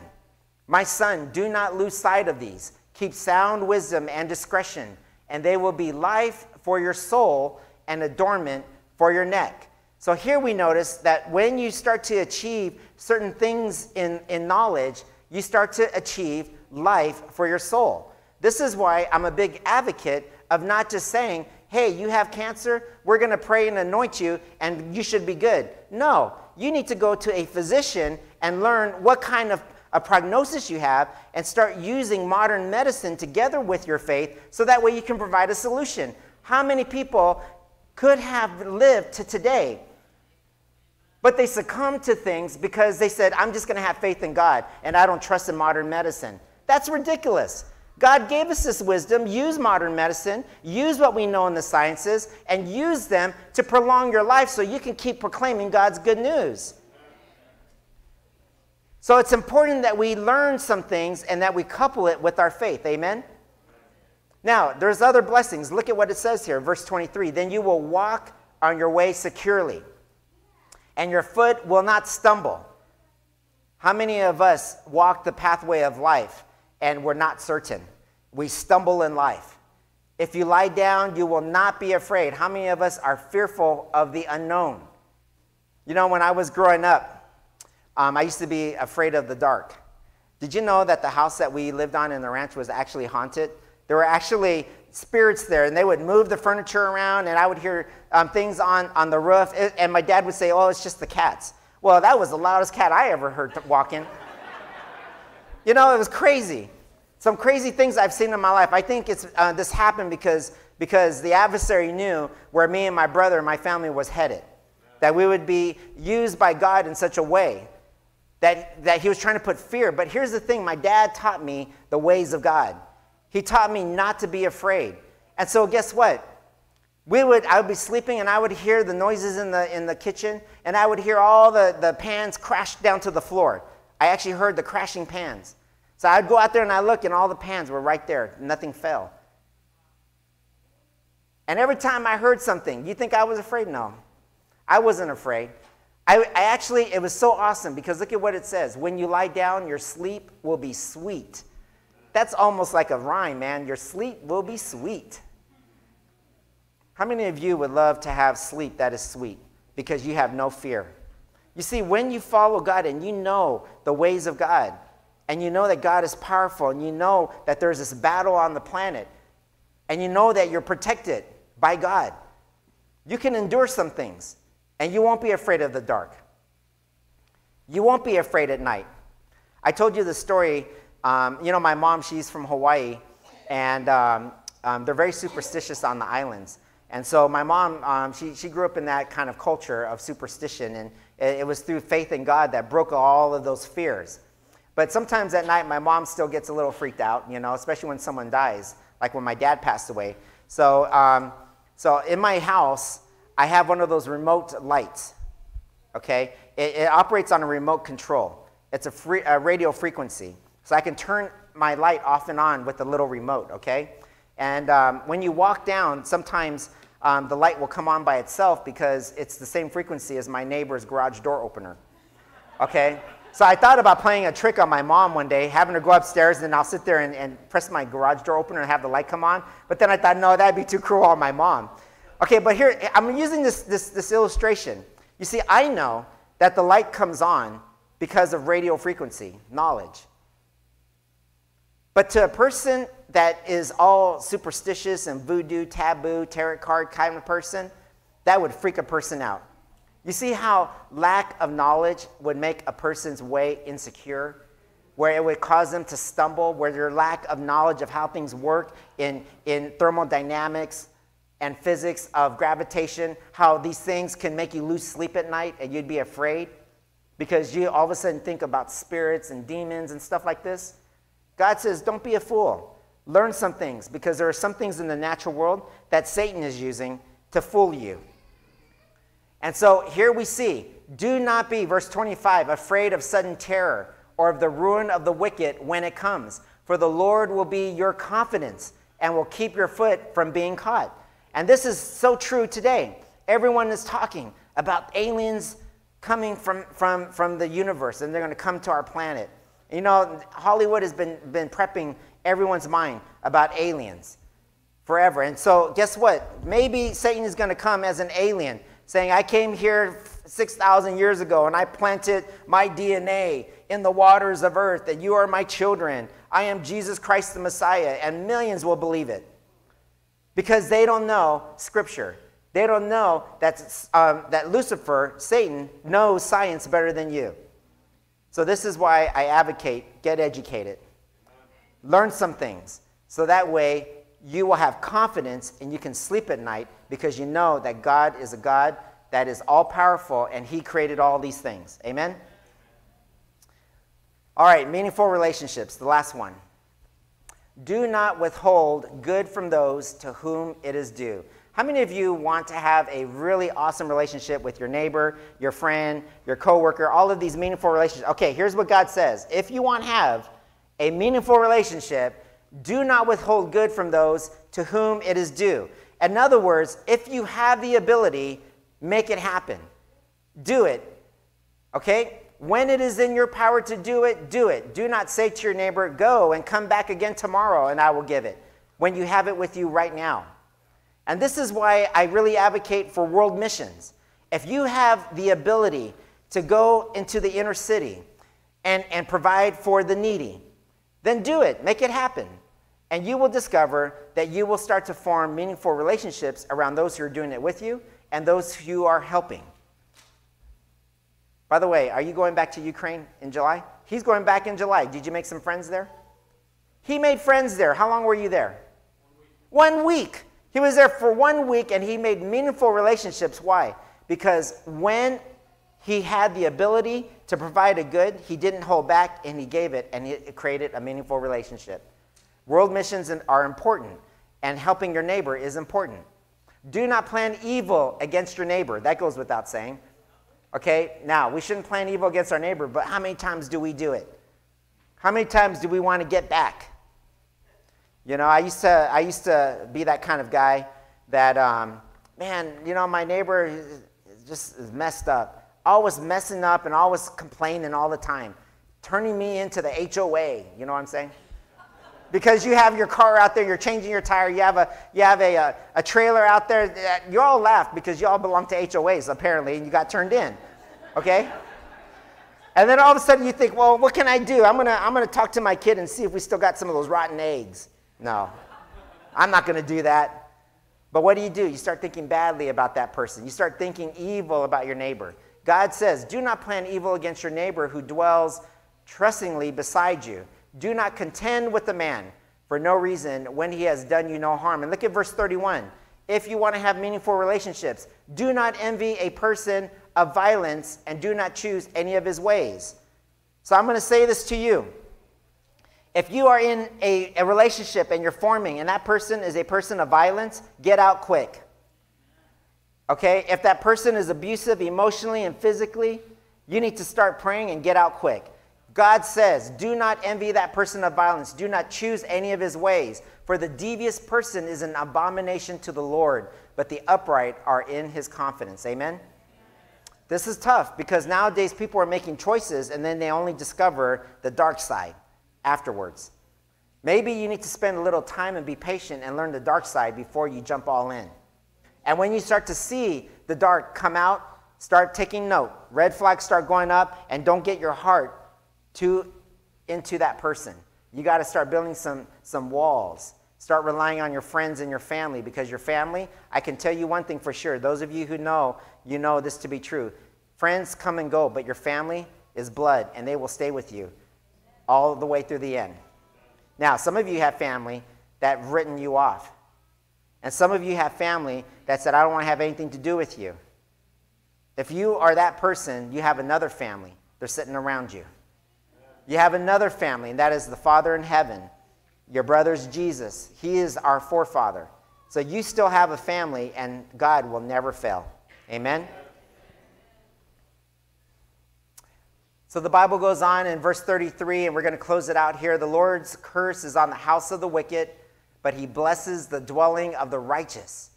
[SPEAKER 1] My son, do not lose sight of these. Keep sound wisdom and discretion, and they will be life for your soul and adornment for your neck. So here we notice that when you start to achieve certain things in, in knowledge, you start to achieve life for your soul. This is why I'm a big advocate of not just saying, hey, you have cancer, we're going to pray and anoint you, and you should be good. No, you need to go to a physician and learn what kind of a prognosis you have and start using modern medicine together with your faith so that way you can provide a solution. How many people could have lived to today, but they succumbed to things because they said, I'm just going to have faith in God and I don't trust in modern medicine? That's ridiculous. God gave us this wisdom. Use modern medicine, use what we know in the sciences, and use them to prolong your life so you can keep proclaiming God's good news. So it's important that we learn some things and that we couple it with our faith. Amen? Now, there's other blessings. Look at what it says here, verse 23. Then you will walk on your way securely, and your foot will not stumble. How many of us walk the pathway of life and we're not certain? We stumble in life. If you lie down, you will not be afraid. How many of us are fearful of the unknown? You know, when I was growing up, um, I used to be afraid of the dark. Did you know that the house that we lived on in the ranch was actually haunted? There were actually spirits there, and they would move the furniture around, and I would hear um, things on, on the roof, and my dad would say, Oh, it's just the cats. Well, that was the loudest cat I ever heard walking. you know, it was crazy. Some crazy things I've seen in my life. I think it's, uh, this happened because, because the adversary knew where me and my brother and my family was headed. That we would be used by God in such a way that, that he was trying to put fear. But here's the thing my dad taught me the ways of God. He taught me not to be afraid. And so, guess what? we would, I would be sleeping and I would hear the noises in the, in the kitchen and I would hear all the, the pans crash down to the floor. I actually heard the crashing pans. So I'd go out there and I look and all the pans were right there. Nothing fell. And every time I heard something, you think I was afraid? No, I wasn't afraid. I, I actually, it was so awesome because look at what it says. When you lie down, your sleep will be sweet. That's almost like a rhyme, man. Your sleep will be sweet. How many of you would love to have sleep that is sweet because you have no fear? You see, when you follow God and you know the ways of God, and you know that God is powerful, and you know that there's this battle on the planet, and you know that you're protected by God, you can endure some things, and you won't be afraid of the dark. You won't be afraid at night. I told you the story. Um, you know, my mom, she's from Hawaii, and um, um, they're very superstitious on the islands. And so my mom, um, she, she grew up in that kind of culture of superstition, and it, it, was through faith in God that broke all of those fears. But sometimes at night, my mom still gets a little freaked out, you know, especially when someone dies, like when my dad passed away. So, um, so in my house, I have one of those remote lights, okay? It, it operates on a remote control. It's a, free, a radio frequency. So I can turn my light off and on with a little remote, okay? And um, when you walk down, sometimes um, the light will come on by itself because it's the same frequency as my neighbor's garage door opener. Okay? So I thought about playing a trick on my mom one day, having her go upstairs, and I'll sit there and, and press my garage door opener and have the light come on. But then I thought, no, that'd be too cruel on my mom. Okay, but here, I'm using this, this, this illustration. You see, I know that the light comes on because of radio frequency, knowledge. But to a person that is all superstitious and voodoo, taboo, tarot card kind of person, that would freak a person out. You see how lack of knowledge would make a person's way insecure? Where it would cause them to stumble, where their lack of knowledge of how things work in, in thermodynamics and physics of gravitation, how these things can make you lose sleep at night and you'd be afraid because you all of a sudden think about spirits and demons and stuff like this. God says, don't be a fool. Learn some things because there are some things in the natural world that Satan is using to fool you. And so here we see do not be, verse 25, afraid of sudden terror or of the ruin of the wicked when it comes, for the Lord will be your confidence and will keep your foot from being caught. And this is so true today. Everyone is talking about aliens coming from, from, from the universe and they're going to come to our planet. You know, Hollywood has been, been prepping everyone's mind about aliens forever. And so, guess what? Maybe Satan is going to come as an alien, saying, I came here 6,000 years ago and I planted my DNA in the waters of earth, and you are my children. I am Jesus Christ the Messiah. And millions will believe it because they don't know Scripture. They don't know that, um, that Lucifer, Satan, knows science better than you. So, this is why I advocate get educated. Learn some things so that way you will have confidence and you can sleep at night because you know that God is a God that is all powerful and He created all these things. Amen? All right, meaningful relationships, the last one. Do not withhold good from those to whom it is due. How many of you want to have a really awesome relationship with your neighbor, your friend, your coworker, all of these meaningful relationships? Okay, here's what God says. If you want to have a meaningful relationship, do not withhold good from those to whom it is due. In other words, if you have the ability, make it happen. Do it. Okay? When it is in your power to do it, do it. Do not say to your neighbor, Go and come back again tomorrow, and I will give it, when you have it with you right now. And this is why I really advocate for world missions. If you have the ability to go into the inner city and, and provide for the needy, then do it, make it happen. And you will discover that you will start to form meaningful relationships around those who are doing it with you and those who you are helping. By the way, are you going back to Ukraine in July? He's going back in July. Did you make some friends there? He made friends there. How long were you there? One week. One week. He was there for one week and he made meaningful relationships. Why? Because when he had the ability to provide a good, he didn't hold back and he gave it and it created a meaningful relationship. World missions are important and helping your neighbor is important. Do not plan evil against your neighbor. That goes without saying. Okay, now we shouldn't plan evil against our neighbor, but how many times do we do it? How many times do we want to get back? You know, I used to, I used to be that kind of guy that, um, man, you know, my neighbor just is messed up. Always messing up and always complaining all the time, turning me into the HOA. You know what I'm saying? Because you have your car out there, you're changing your tire, you have a, you have a, a, a trailer out there. You all laugh because you all belong to HOAs apparently, and you got turned in. Okay? And then all of a sudden you think, well, what can I do? I'm gonna, I'm gonna talk to my kid and see if we still got some of those rotten eggs. No, I'm not going to do that. But what do you do? You start thinking badly about that person. You start thinking evil about your neighbor. God says, Do not plan evil against your neighbor who dwells trustingly beside you. Do not contend with the man for no reason when he has done you no harm. And look at verse 31. If you want to have meaningful relationships, do not envy a person of violence and do not choose any of his ways. So I'm going to say this to you. If you are in a, a relationship and you're forming and that person is a person of violence, get out quick. Okay? If that person is abusive emotionally and physically, you need to start praying and get out quick. God says, Do not envy that person of violence. Do not choose any of his ways. For the devious person is an abomination to the Lord, but the upright are in his confidence. Amen? This is tough because nowadays people are making choices and then they only discover the dark side afterwards. Maybe you need to spend a little time and be patient and learn the dark side before you jump all in. And when you start to see the dark come out, start taking note. Red flags start going up, and don't get your heart too into that person. You got to start building some, some walls. Start relying on your friends and your family because your family, I can tell you one thing for sure. Those of you who know, you know this to be true. Friends come and go, but your family is blood, and they will stay with you all the way through the end. Now, some of you have family that written you off. And some of you have family that said, I don't want to have anything to do with you. If you are that person, you have another family. They're sitting around you. You have another family, and that is the Father in heaven. Your brother's Jesus. He is our forefather. So you still have a family, and God will never fail. Amen? So the Bible goes on in verse 33, and we're going to close it out here. The Lord's curse is on the house of the wicked, but he blesses the dwelling of the righteous.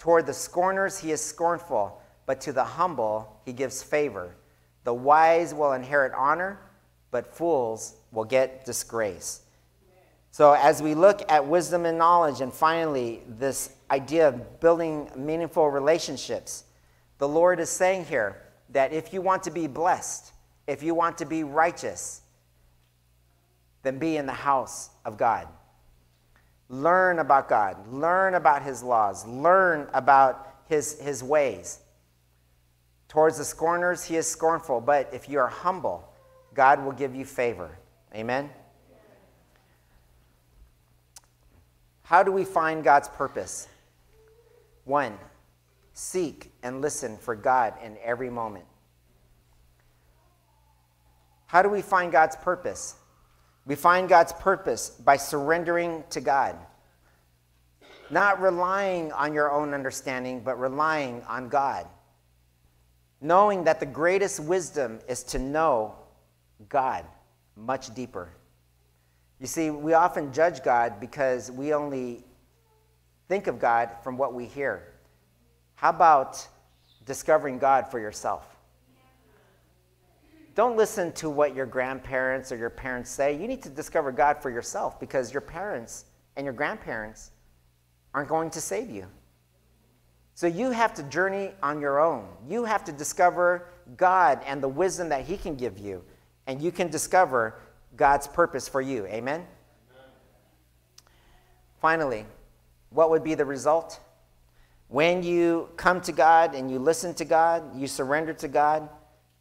[SPEAKER 1] Toward the scorners he is scornful, but to the humble he gives favor. The wise will inherit honor, but fools will get disgrace. So, as we look at wisdom and knowledge, and finally, this idea of building meaningful relationships, the Lord is saying here that if you want to be blessed, if you want to be righteous, then be in the house of God. Learn about God, learn about His laws, learn about His, his ways. Towards the scorners, He is scornful, but if you are humble, God will give you favor. Amen? How do we find God's purpose? One, seek and listen for God in every moment. How do we find God's purpose? We find God's purpose by surrendering to God. Not relying on your own understanding, but relying on God. Knowing that the greatest wisdom is to know God much deeper. You see, we often judge God because we only think of God from what we hear. How about discovering God for yourself? Don't listen to what your grandparents or your parents say. You need to discover God for yourself because your parents and your grandparents aren't going to save you. So you have to journey on your own. You have to discover God and the wisdom that He can give you, and you can discover God's purpose for you. Amen? Amen? Finally, what would be the result? When you come to God and you listen to God, you surrender to God,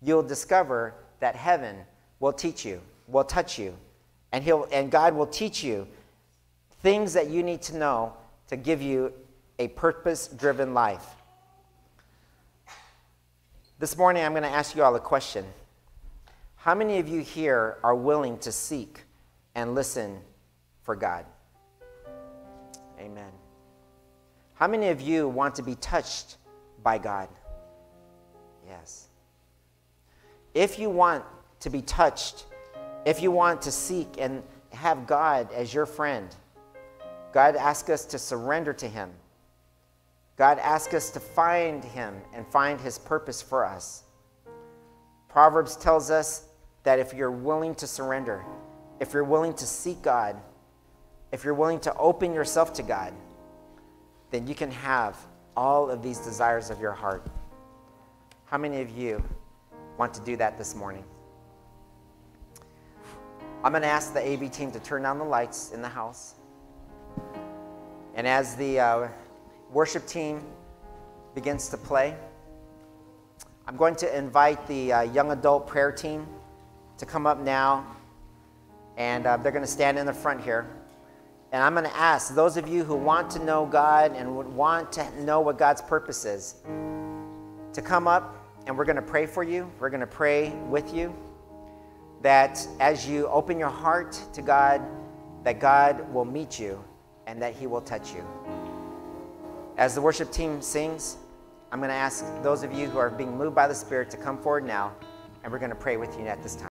[SPEAKER 1] you'll discover that heaven will teach you, will touch you, and, he'll, and God will teach you things that you need to know to give you a purpose driven life. This morning, I'm going to ask you all a question. How many of you here are willing to seek and listen for God? Amen. How many of you want to be touched by God? Yes. If you want to be touched, if you want to seek and have God as your friend, God asks us to surrender to Him. God asks us to find Him and find His purpose for us. Proverbs tells us that if you're willing to surrender, if you're willing to seek God, if you're willing to open yourself to God, then you can have all of these desires of your heart. How many of you want to do that this morning. I'm going to ask the AV team to turn down the lights in the house. And as the uh, worship team begins to play, I'm going to invite the uh, young adult prayer team to come up now. And uh, they're going to stand in the front here. And I'm going to ask those of you who want to know God and would want to know what God's purpose is to come up and we're going to pray for you. We're going to pray with you that as you open your heart to God, that God will meet you and that He will touch you. As the worship team sings, I'm going to ask those of you who are being moved by the Spirit to come forward now, and we're going to pray with you at this time.